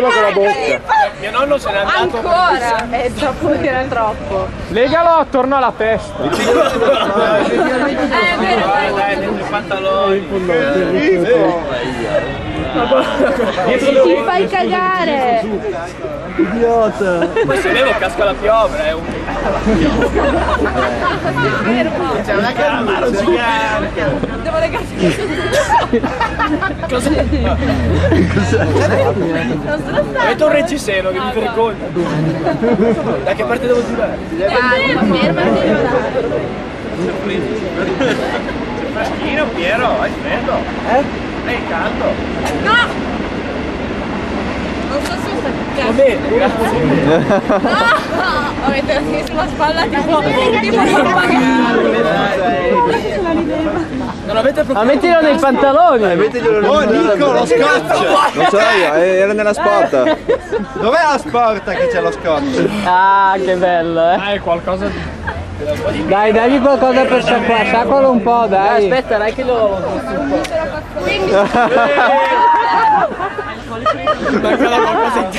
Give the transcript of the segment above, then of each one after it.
con la bocca. Mio nonno se n'è andato. Ancora! È troppo, era troppo. Legalo attorno alla testa. Eh, vero, Dai, dai, dentro i pantaloni. Ti fai cagare! Poi se bevo casca la piovra, è un... C'è una calamaro gigante. Devo legarti Cos'è? Metto un reggiseno che mi vergogna. Da che parte devo girare? Fermati, fermati. Fraschino, Piero, hai freddo? Eh? Lei caldo? No! Non so se sta Va bene, grazie. No! Avete la stessa sulla spalla tipo, tipo non avete Ma mettilo nei pantaloni. Oh Nico, lo scotch! Non so io, eh, era nella sporta. Dov'è la sporta che c'è lo scotch? Ah, che bello, eh. Ah, è qualcosa di... Dai, dagli qualcosa per sciacquare. Sciacqualo un po', dai. Aspetta, dai che lo... Mancava qualcosa in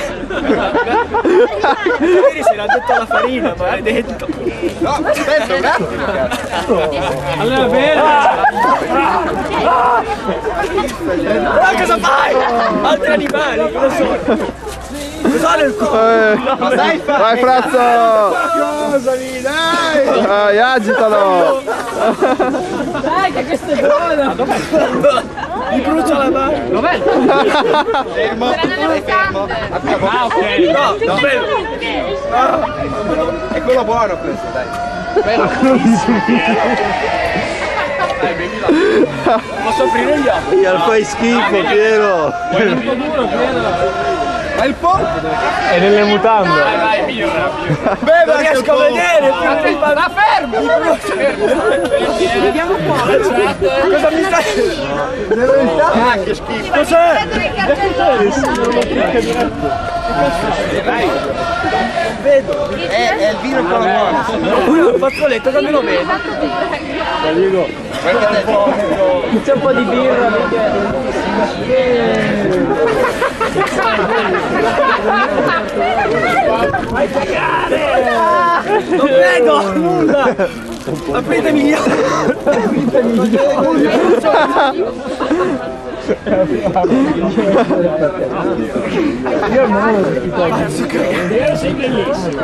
Ieri si era detto alla farina, maledetto. No, aspetta un attimo, cazzo. Allora bene! Ah, cosa fai? Altri animali, cosa sono? Cos'ha nel culo? Eh, Ma dai, fa- Vai Frazzo! Lì, dai! Dai, agitalo! Dai, che questo è buono. Mi brucia la mano. Dov'è? Fermo, fermo. Ah, ok. No, no, bello. È quello buono questo, dai. Posso aprire gli occhi? Al fai schifo, Piero! Ma il dove È nelle mutande. Vai, vai. Beve Non riesco a vedere più. Ma fermo! Vediamo qua. Cosa mi stai? Ah, che schifo. Cos'è? Vedo. È, è il vino quello buono. Uno, il fazzoletto che me lo vedo. C'è un po' di birra perché... Vai pagar! Não pega a Lo prego, nulla! Aprite migliore! Aprite migliore! Io non lo so, sei bellissimo!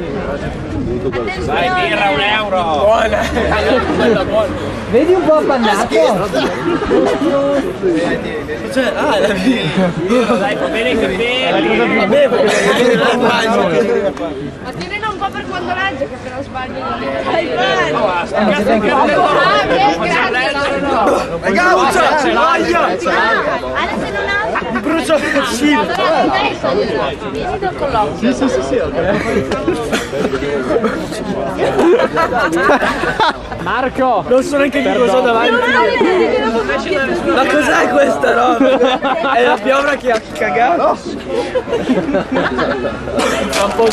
Vai, birra, un euro. Buona. Vedi un po' appannato? Cioè, ah, la birra, dai, fa bene i capelli. Va bene. Ma tirene un po' per quando legge che se non sbagli non Dai, vai! Basta, cazzo di Ah, beh, grazie, no, no. Ragazza, ce l'aia! Adesso non ha... Mi brucia vieni dal colloquio. Sì, sì, sì, Marco! Non so neanche che cosa ho davanti. Ma cos'è questa roba? È la piovra che ha cagato? Fa un po'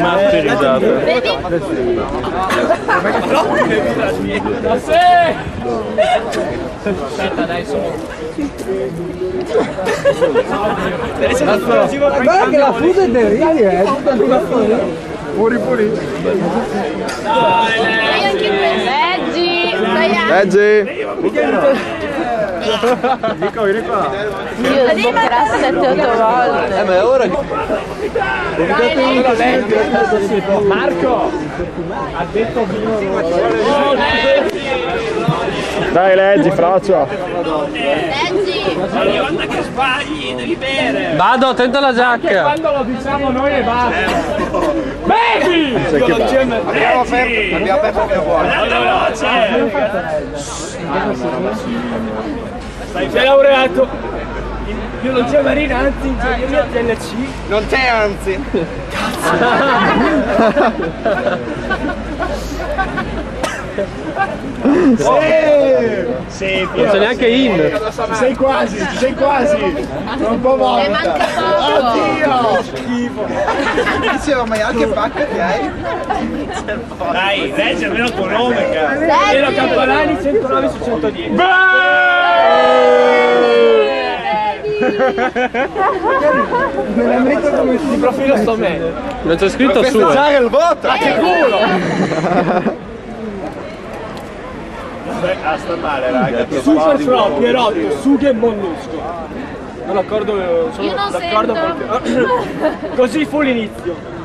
Matte risate. Dai, sono. Guarda Guarda che la fusa è terribile, eh! Tutta Puri puliti. Leggi! Stai a... Leggi! Io sboccherà 7-8 volte. Eh, ma è ora che... Marco! Ha detto vino Dai, leggi, Frazzo! Leggi! Guarda che sbagli, devi bere. Vado, attento alla giacca! Quando lo diciamo noi e basta. Bevi! Abbiamo aperto, abbiamo aperto. Andate veloce! Sei laureato in biologia marina, anzi ingegneria TLC. Non c'è anzi. Sì, Non c'è neanche in. Ci sei quasi, ci sei quasi. Tra un po' morta. manca poco. Oddio! Diceva, ma anche pacca che hai? Dai, leggi almeno il tuo nome, cazzo. Piero Campolani 109 su 110. Di profilo sto meglio. Non c'è scritto su. eh. Festeggiare il voto! Beh, ah, sta male, raga. Super Pro, Pierotto, Sughe e Mollusco. Non d'accordo, sono Io non d'accordo proprio. Così fu l'inizio.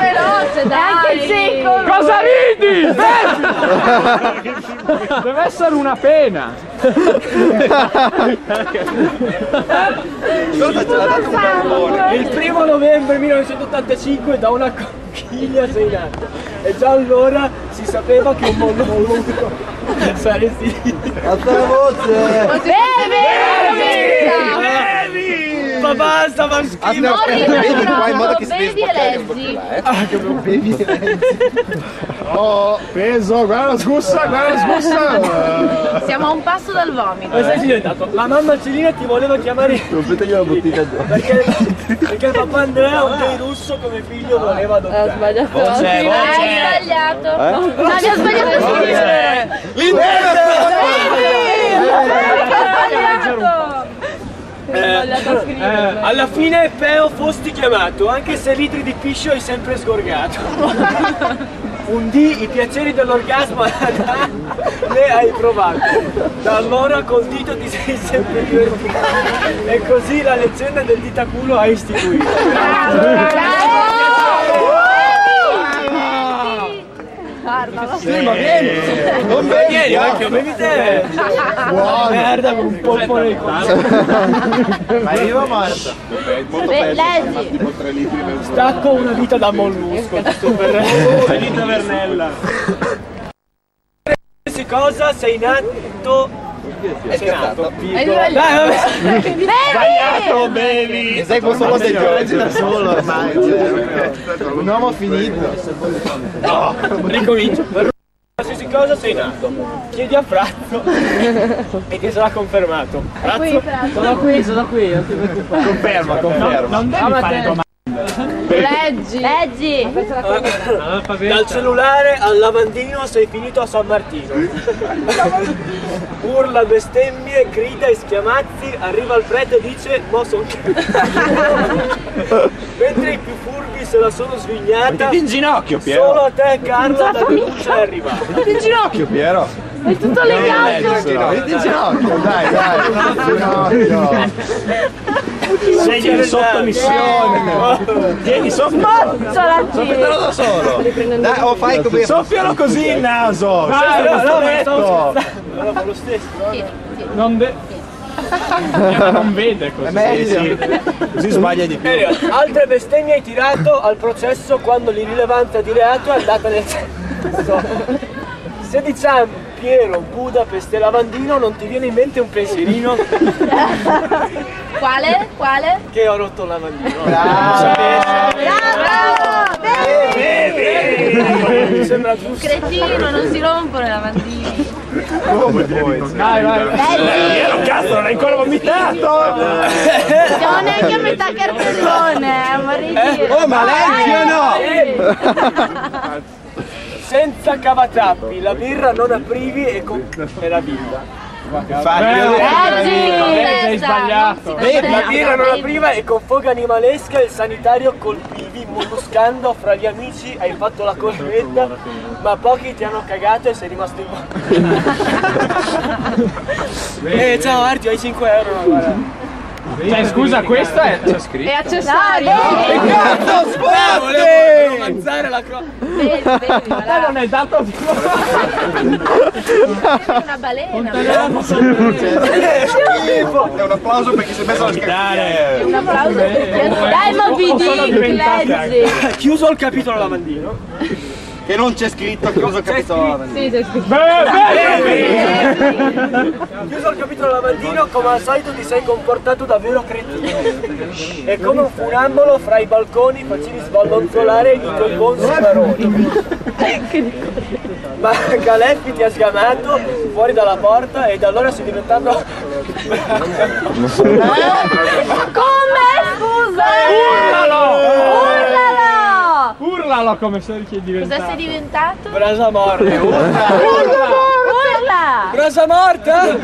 Veloce, dai. Anche il secondo. Cosa ridi? Deve essere una pena. Cosa? Il primo novembre 1985 da una conchiglia sei nato. E già allora si sapeva che un mollusco saresti. Alza la voce! Bevi! Ma basta, ma schifo. Aspetta, vedi qua in modo che si Bevi e sporcare un po' leggi. Oh, peso, guarda la scussa, guarda la scussa. Siamo a un passo dal vomito. Cosa sei diventato? La mamma Celina ti voleva chiamare Rompetegli la bottiglia già. perché, perché il papà Andrea, un gay russo come figlio, voleva adottare. sbagliato. Voce, Hai sbagliato. No, abbiamo sbagliato a Eh, alla fine Peo fosti chiamato, anche se litri di piscio hai sempre sgorgato. Un D i piaceri dell'orgasmo ne hai provato. Da allora col dito ti sei sempre divertito. E così la leggenda del ditaculo ha istituito. Sì, ma vieni! Non bevi! Vieni, vecchio, bevi te! Merda, con un polpo nel culo. Ma arriva Marta! Molto peggio. leggi. Stacco una vita da mollusco, giusto per Finita Vernella. qualsiasi cosa sei nato. Sei nato. Hai Dai, vabbè. Bevi! Sbagliato, bevi. Sei questo po' sei Giorgi da solo ormai. cioè, Un uomo finito. Ricomincio. Per qualsiasi cosa sei nato. Chiedi a Frazzo e ti sarà confermato. Frazzo? Sono qui, sono qui, non ti preoccupare. Conferma, conferma. Non devi fare domande. Leggi. Leggi. Dal cellulare al lavandino sei finito a San Martino. Urla, bestemmie, grida e schiamazzi, arriva il prete e dice mo son Mentre i più furbi se la sono svignata, Mettiti in ginocchio, solo Piero. a te Carla da denuncia è arrivata. In ginocchio, Piero. È tutto legato. Metti in ginocchio, dai, dai. In ginocchio. Sei in sottomissione. Tieni, soffia. Però da solo. Dai, o fai come... Soffialo così il naso. No, Sei no, no. Allora fa lo stesso. Non, de- non vede così. È meglio. Così sbaglia di più. Altre bestemmie hai tirato al processo quando l'irrilevanza di reato è andata nel senso. Se diciamo Piero, Budapest e Lavandino non ti viene in mente un pensierino Quale? Quale? che ho rotto il lavandino. Bravo! Bevi! Mi sembra giusto. Cretino, non si rompono i lavandini. Vai, vai. Piero, cazzo, non hai ancora vomitato. Siamo neanche a metà cartellone, vorrei dire. Oh, ma leggi o no? Senza cavatappi, la birra non aprivi e con... era birra. Infatti, Eh! Hai sbagliato. La birra non apriva e con foga animalesca il sanitario colpivi, molluscando fra gli amici hai fatto la colpetta, ma pochi ti hanno cagato e sei rimasto in mano. eh ciao Arti, hai 5 euro, guarda. Cioè, scusa, questa è c'è scritto. È accessorio. Cazzo, Eh, sbatti! volevo romanzare la cosa. Bevi, bevi, va là. Non è dato Una balena. Schifo! È un applauso per chi si è messo a scappare. Un applauso per te. Dai Moby sono Dick, diventate leggi. Chiuso il capitolo lavandino, Che non c'è scritto, chiuso il capitolo. Sì, c'è scritto. Chiuso il capitolo lavandino, come al solito ti sei comportato davvero cretino. E come un funambolo fra i balconi facevi sballonzolare i tuoi buon maroni. Ma Caleffi ti ha sgamato fuori dalla porta e da allora sei diventato... Come? Scusa! Urlalo! Urlalo! Urlalo come sei diventato. Cosa sei diventato? Brasa morte. Urla! Brasa morta?